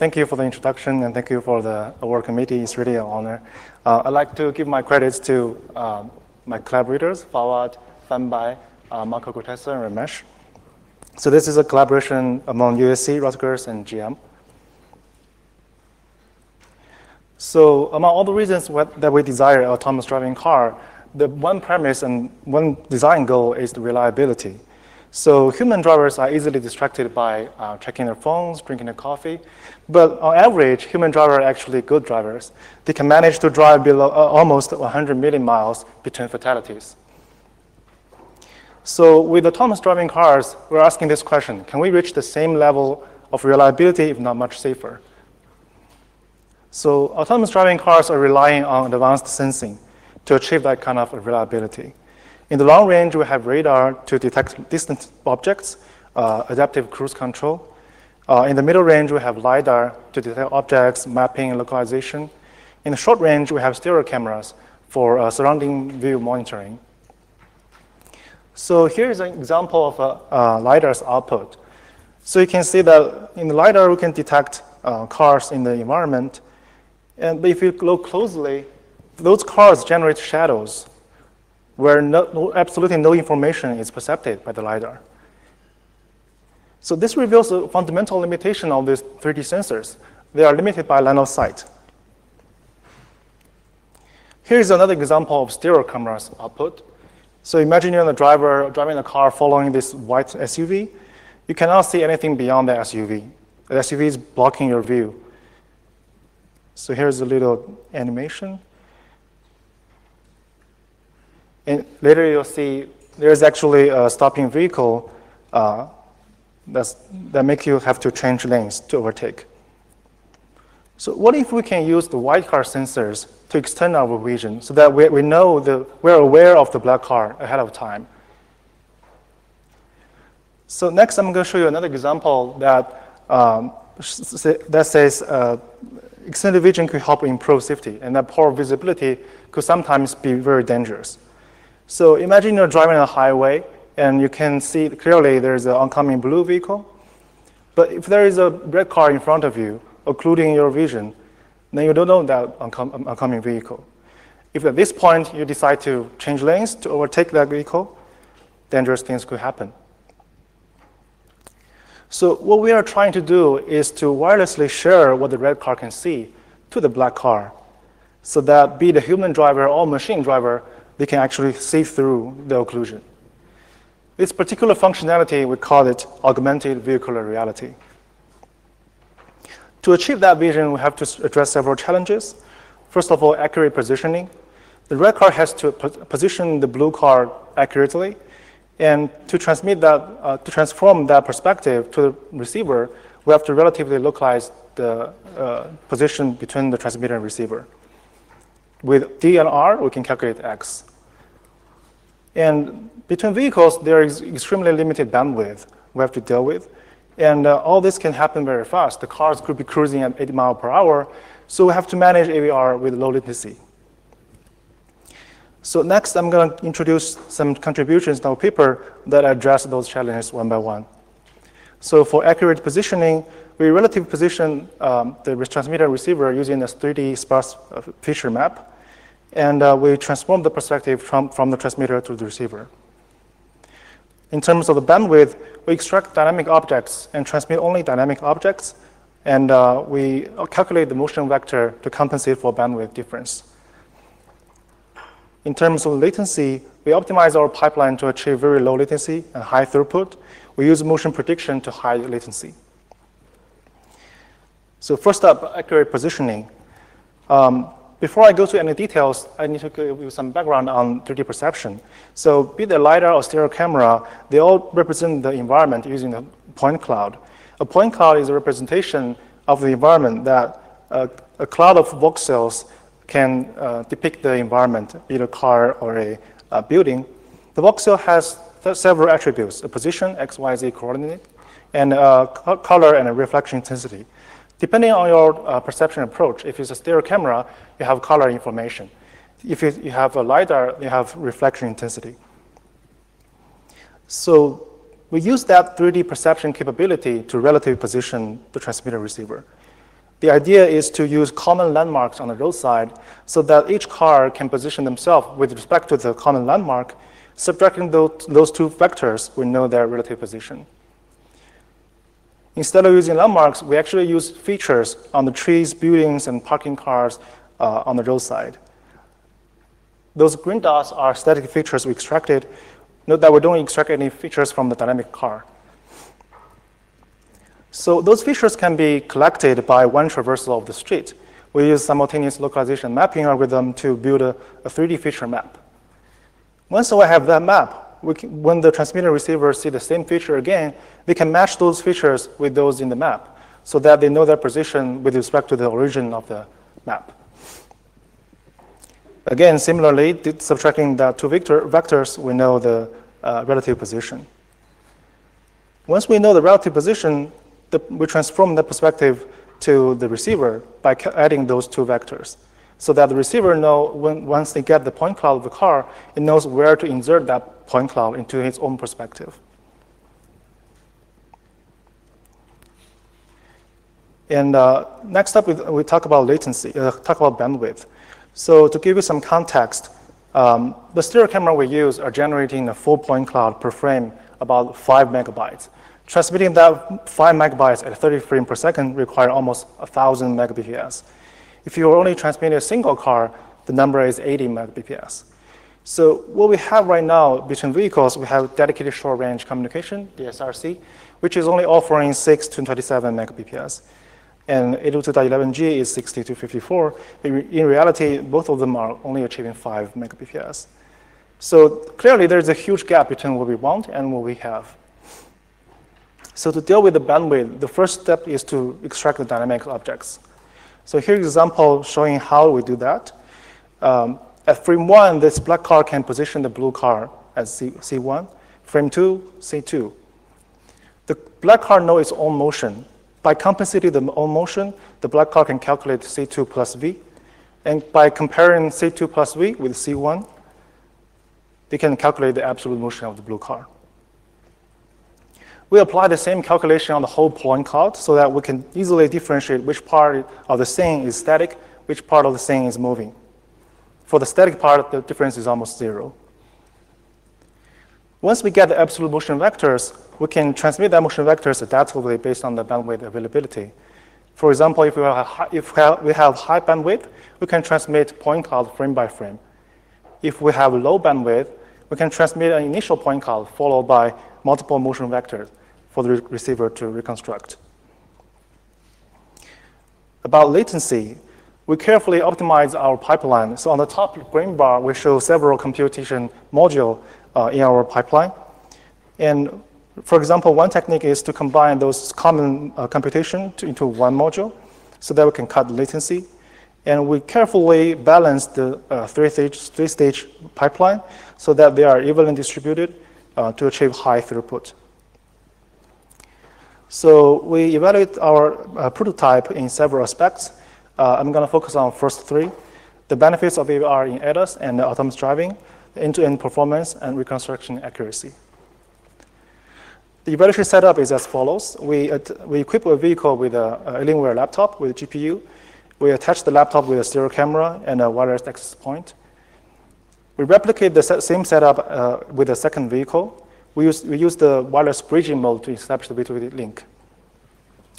thank you for the introduction and thank you for the award committee. It's really an honor. Uh, I'd like to give my credits to um, my collaborators, Fawad, Fan Bai, uh, Marco Gruteser, and Ramesh. So this is a collaboration among USC, Rutgers, and GM. So among all the reasons what, that we desire an autonomous driving car, the one premise and one design goal is the reliability. So human drivers are easily distracted by uh, checking their phones, drinking their coffee. But on average, human drivers are actually good drivers. They can manage to drive below uh, almost 100 million miles between fatalities. So with autonomous driving cars, we're asking this question, can we reach the same level of reliability, if not much safer? So autonomous driving cars are relying on advanced sensing to achieve that kind of reliability. In the long range, we have radar to detect distant objects, uh, adaptive cruise control. Uh, in the middle range, we have LiDAR to detect objects, mapping, and localization. In the short range, we have stereo cameras for uh, surrounding view monitoring. So here's an example of a, a, LiDAR's output. So you can see that in the LiDAR, we can detect uh, cars in the environment. And if you look closely, those cars generate shadows where no, absolutely no information is perceived by the LiDAR. So this reveals a fundamental limitation of these 3D sensors. They are limited by line of sight. Here's another example of stereo cameras output. So imagine you're the driver driving a car following this white SUV. You cannot see anything beyond the SUV. The SUV is blocking your view. So here's a little animation. And later you'll see there's actually a stopping vehicle uh, that make you have to change lanes to overtake. So what if we can use the white car sensors to extend our vision so that we, we know the, we're aware of the black car ahead of time? So next I'm going to show you another example that, um, that says uh, extended vision could help improve safety and that poor visibility could sometimes be very dangerous. So imagine you're driving on a highway and you can see clearly there's an oncoming blue vehicle. But if there is a red car in front of you, occluding your vision, then you don't know that um, oncoming vehicle. If at this point you decide to change lanes to overtake that vehicle, dangerous things could happen. So what we are trying to do is to wirelessly share what the red car can see to the black car so that be the human driver or machine driver they can actually see through the occlusion. This particular functionality, we call it augmented vehicular reality. To achieve that vision, we have to address several challenges. First of all, accurate positioning. The red car has to position the blue car accurately, and to transmit that, uh, to transform that perspective to the receiver, we have to relatively localize the uh, position between the transmitter and receiver. With D and R, we can calculate X. And between vehicles, there is extremely limited bandwidth we have to deal with. And uh, all this can happen very fast. The cars could be cruising at 80 miles per hour, so we have to manage AVR with low latency. So next, I'm going to introduce some contributions in our paper that address those challenges one by one. So for accurate positioning, we relative position um, the transmitter receiver using a 3D sparse uh, feature map and uh, we transform the perspective from, from the transmitter to the receiver. In terms of the bandwidth, we extract dynamic objects and transmit only dynamic objects, and uh, we calculate the motion vector to compensate for bandwidth difference. In terms of latency, we optimize our pipeline to achieve very low latency and high throughput. We use motion prediction to high latency. So first up, accurate positioning. Um, before I go to any details, I need to give you some background on 3D perception. So be the LiDAR or stereo camera, they all represent the environment using a point cloud. A point cloud is a representation of the environment that uh, a cloud of voxels can uh, depict the environment, be it a car or a, a building. The voxel has several attributes, a position, x, y, z coordinate, and a color and reflection intensity. Depending on your uh, perception approach, if it's a stereo camera, you have color information. If you have a LiDAR, you have reflection intensity. So we use that 3D perception capability to relatively position the transmitter receiver. The idea is to use common landmarks on the roadside so that each car can position themselves with respect to the common landmark. Subtracting those, those two vectors, we know their relative position. Instead of using landmarks, we actually use features on the trees, buildings, and parking cars uh, on the roadside. Those green dots are static features we extracted. Note that we don't extract any features from the dynamic car. So those features can be collected by one traversal of the street. We use simultaneous localization mapping algorithm to build a, a 3D feature map. Once we have that map, can, when the transmitter receiver see the same feature again, they can match those features with those in the map so that they know their position with respect to the origin of the map. Again, similarly, subtracting the two vector, vectors, we know the uh, relative position. Once we know the relative position, the, we transform the perspective to the receiver by adding those two vectors so that the receiver know when, once they get the point cloud of the car, it knows where to insert that point cloud into its own perspective. And uh, next up, we, we, talk about latency, uh, talk about bandwidth. So to give you some context, um, the stereo camera we use are generating a full point cloud per frame about five megabytes. Transmitting that 5 megabytes at 30 frames per second require almost 1,000 megabps. If you are only transmitting a single car, the number is 80 megabps. So what we have right now between vehicles, we have dedicated short-range communication, DSRC, which is only offering 6 to 27 megabps. And 802.11g is 60 to 54. In reality, both of them are only achieving 5 megabps. So clearly, there's a huge gap between what we want and what we have. So to deal with the bandwidth, the first step is to extract the dynamic objects. So here's an example showing how we do that. Um, at frame one, this black car can position the blue car as C, C1. Frame two, C2. The black car knows its own motion. By compensating the own motion, the black car can calculate C2 plus V. And by comparing C2 plus V with C1, they can calculate the absolute motion of the blue car. We apply the same calculation on the whole point cloud so that we can easily differentiate which part of the scene is static, which part of the scene is moving. For the static part, the difference is almost zero. Once we get the absolute motion vectors, we can transmit that motion vectors adaptively based on the bandwidth availability. For example, if we have, high, if we have high bandwidth, we can transmit point cloud frame by frame. If we have low bandwidth, we can transmit an initial point cloud followed by multiple motion vectors for the receiver to reconstruct. About latency, we carefully optimize our pipeline. So on the top green bar, we show several computation modules uh, in our pipeline. And for example, one technique is to combine those common uh, computation to, into one module so that we can cut latency. And we carefully balance the uh, three-stage, three-stage pipeline so that they are evenly distributed uh, to achieve high throughput. So we evaluate our uh, prototype in several aspects. Uh, I'm going to focus on first three, the benefits of AVR in ADAS and autonomous driving, end-to-end performance, and reconstruction accuracy. The evaluation setup is as follows. We, we equip a vehicle with a, a Alienware laptop with a GPU. We attach the laptop with a stereo camera and a wireless access point. We replicate the same setup uh, with a second vehicle we use, we use the wireless bridging mode to establish the V2V link.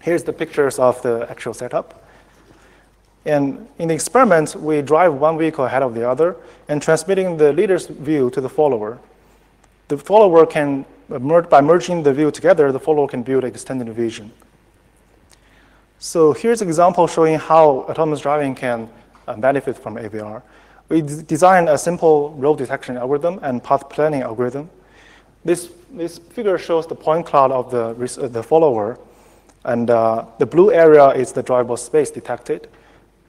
Here's the pictures of the actual setup. And in the experiment, we drive one vehicle ahead of the other and transmitting the leader's view to the follower. The follower can, by merging the view together, the follower can build extended vision. So here's an example showing how autonomous driving can uh, benefit from AVR. We designed a simple road detection algorithm and path planning algorithm this, this figure shows the point cloud of the, uh, the follower, and uh, the blue area is the drivable space detected.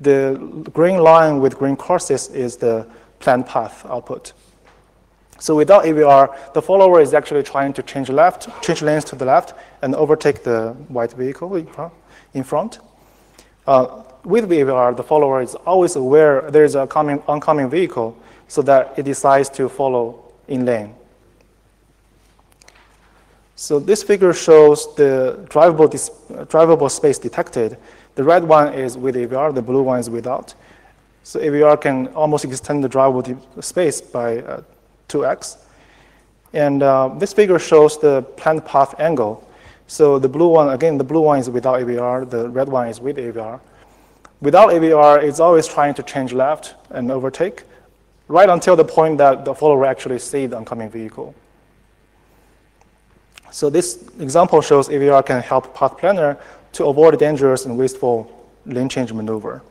The green line with green crosses is the planned path output. So without AVR, the follower is actually trying to change left, change lanes to the left, and overtake the white vehicle in front. Uh, with AVR, the follower is always aware there is a coming, oncoming vehicle, so that it decides to follow in lane. So this figure shows the drivable, drivable space detected. The The red one is with AVR, the blue one is without. So AVR can almost extend the drivable space by uh, 2x. And uh, this figure shows the planned path angle. So the blue one, again, the blue one is without AVR, the red one is with AVR. Without AVR, it's always trying to change left and overtake, right until the point that the follower actually sees the oncoming vehicle. So this example shows AVR can help path planner to avoid dangerous and wasteful lane change maneuver.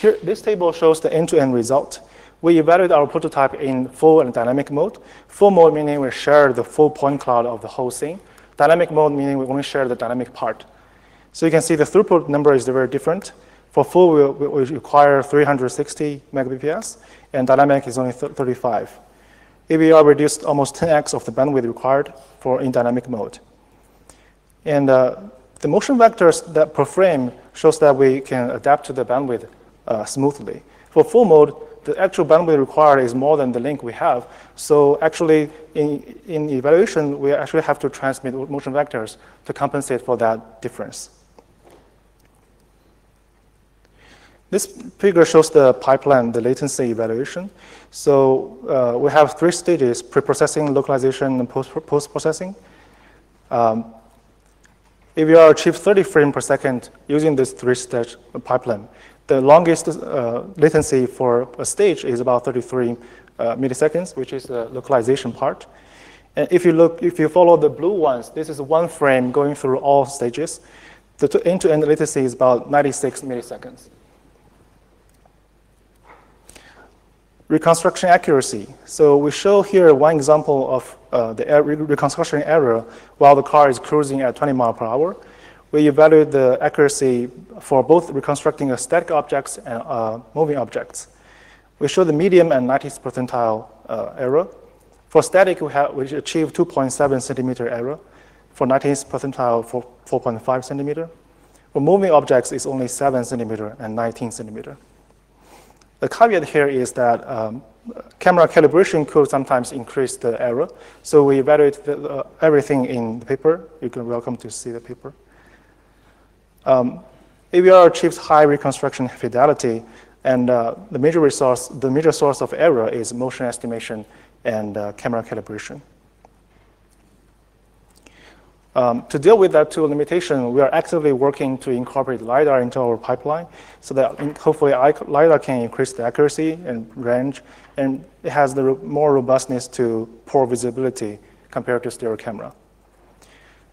Here, this table shows the end-to-end result. We evaluate our prototype in full and dynamic mode. Full mode meaning we share the full point cloud of the whole scene. Dynamic mode meaning we only share the dynamic part. So you can see the throughput number is very different. For full, we, we require 360 megabps, and dynamic is only 35. AVR reduced almost 10x of the bandwidth required for in dynamic mode. And uh, the motion vectors that per frame shows that we can adapt to the bandwidth uh, smoothly. For full mode, the actual bandwidth required is more than the link we have. So actually, in, in evaluation, we actually have to transmit motion vectors to compensate for that difference. This figure shows the pipeline, the latency evaluation. So uh, we have three stages, pre-processing, localization, and post-processing. Um, AVR achieve 30 frames per second using this three-stage pipeline. The longest uh, latency for a stage is about 33 uh, milliseconds, which is the localization part. And if you look, if you follow the blue ones, this is one frame going through all stages. The end-to-end latency is about 96 milliseconds. Reconstruction accuracy. So we show here one example of uh, the er reconstruction error while the car is cruising at 20 mile per hour. We evaluate the accuracy for both reconstructing static objects and uh, moving objects. We show the medium and 90th percentile uh, error. For static, we, have, we achieve 2.7 centimeter error. For 90th percentile, 4.5 centimeter. For moving objects, it's only 7 centimeter and 19 centimeter. The caveat here is that um, camera calibration could sometimes increase the error. So we evaluate the, uh, everything in the paper. You can welcome to see the paper. Um, AVR achieves high reconstruction fidelity, and uh, the major resource, the major source of error is motion estimation and uh, camera calibration. Um, to deal with that two limitation, we are actively working to incorporate LiDAR into our pipeline so that hopefully LiDAR can increase the accuracy and range, and it has the more robustness to poor visibility compared to stereo camera.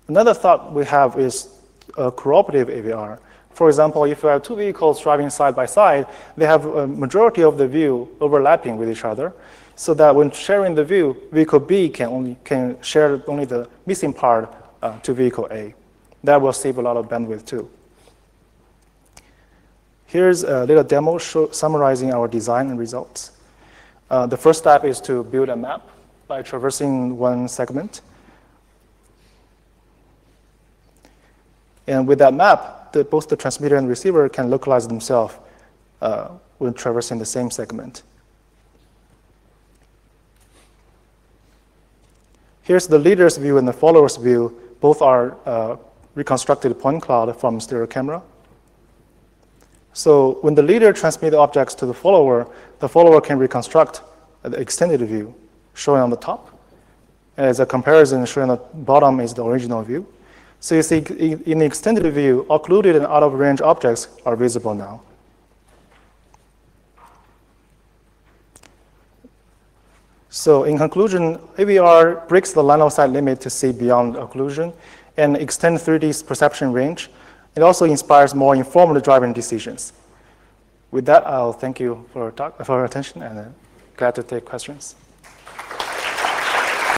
Another thought we have is a cooperative AVR. For example, if you have two vehicles driving side by side, they have a majority of the view overlapping with each other, so that when sharing the view, vehicle B can only can share only the missing part uh, to vehicle A. That will save a lot of bandwidth too. Here's a little demo summarizing our design and results. Uh, the first step is to build a map by traversing one segment. And with that map, the, both the transmitter and receiver can localize themselves uh, when traversing the same segment. Here's the leader's view and the follower's view both are uh, reconstructed point cloud from stereo camera. So when the leader transmits the objects to the follower, the follower can reconstruct the extended view showing on the top. As a comparison, showing on the bottom is the original view. So you see, in the extended view, occluded and out of range objects are visible now. So in conclusion, AVR breaks the line of sight limit to see beyond occlusion and extends 3D's perception range. It also inspires more informed driving decisions. With that, I'll thank you for, talk, for your attention and uh, glad to take questions.